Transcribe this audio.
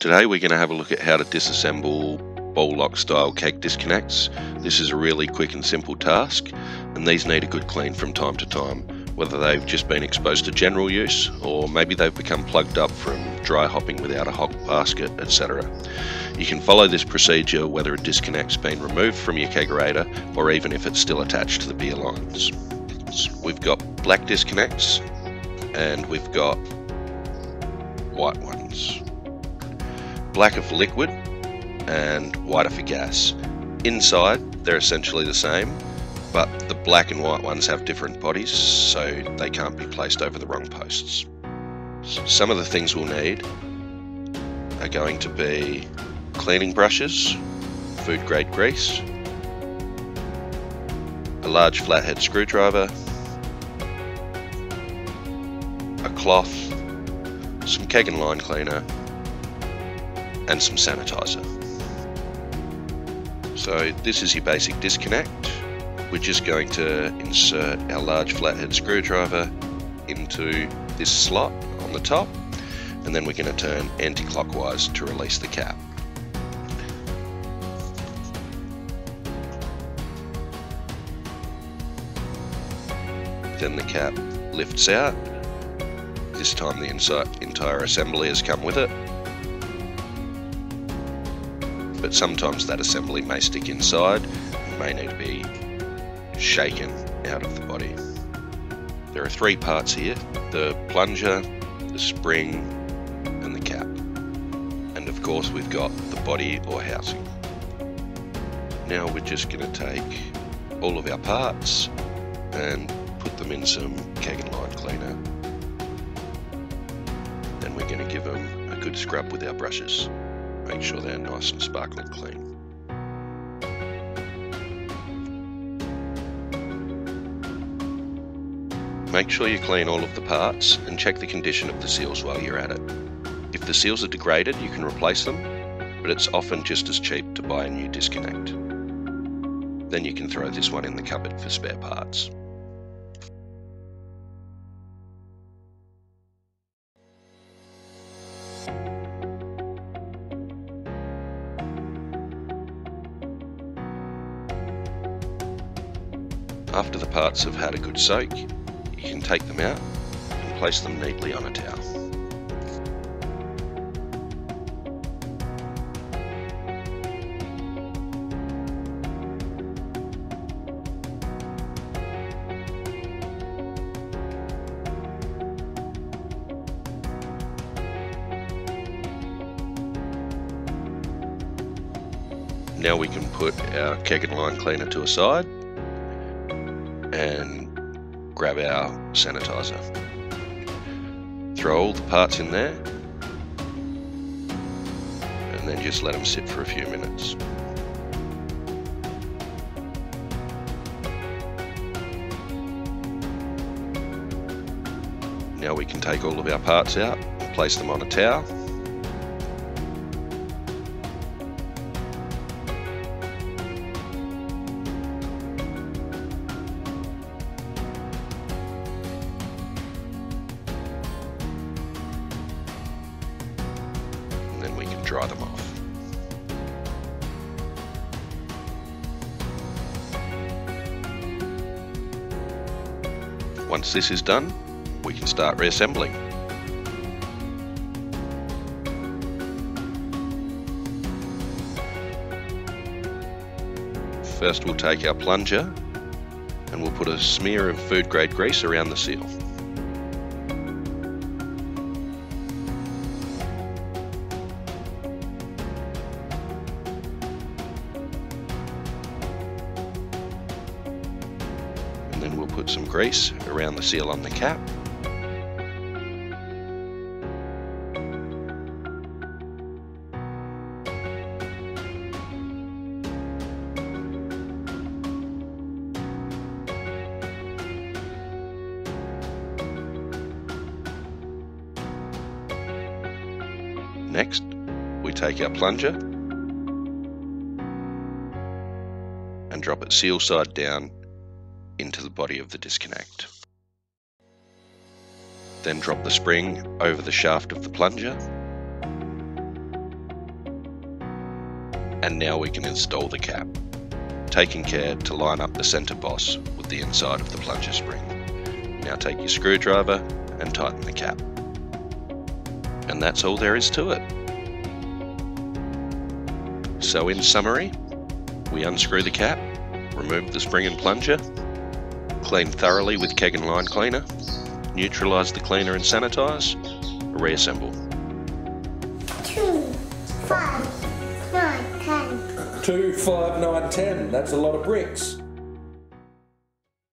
Today we're going to have a look at how to disassemble ball lock style keg disconnects. This is a really quick and simple task and these need a good clean from time to time whether they've just been exposed to general use or maybe they've become plugged up from dry hopping without a hop basket etc. You can follow this procedure whether a disconnect's been removed from your kegerator or even if it's still attached to the beer lines. We've got black disconnects and we've got white ones black for liquid and white for gas. Inside, they're essentially the same, but the black and white ones have different bodies, so they can't be placed over the wrong posts. Some of the things we'll need are going to be cleaning brushes, food grade grease, a large flathead screwdriver, a cloth, some keg and line cleaner, and some sanitizer. So this is your basic disconnect. We're just going to insert our large flathead screwdriver into this slot on the top and then we're going to turn anti-clockwise to release the cap. Then the cap lifts out. This time the entire assembly has come with it but sometimes that assembly may stick inside and may need to be shaken out of the body. There are three parts here, the plunger, the spring and the cap. And of course we've got the body or housing. Now we're just going to take all of our parts and put them in some keg and line cleaner. Then we're going to give them a good scrub with our brushes. Make sure they're nice and sparkling clean. Make sure you clean all of the parts and check the condition of the seals while you're at it. If the seals are degraded, you can replace them, but it's often just as cheap to buy a new disconnect. Then you can throw this one in the cupboard for spare parts. After the parts have had a good soak, you can take them out and place them neatly on a towel. Now we can put our keg and line cleaner to a side and grab our sanitizer. Throw all the parts in there and then just let them sit for a few minutes. Now we can take all of our parts out, place them on a towel dry them off. Once this is done, we can start reassembling. First we'll take our plunger and we'll put a smear of food grade grease around the seal. Put some grease around the seal on the cap. Next, we take our plunger and drop it seal side down into the body of the disconnect. Then drop the spring over the shaft of the plunger And now we can install the cap, taking care to line up the centre boss with the inside of the plunger spring. Now take your screwdriver and tighten the cap. And that's all there is to it. So in summary, we unscrew the cap, remove the spring and plunger, clean thoroughly with keg and line cleaner, neutralise the cleaner and sanitise, reassemble. Two, five, nine, ten. Two, five, nine, ten. That's a lot of bricks.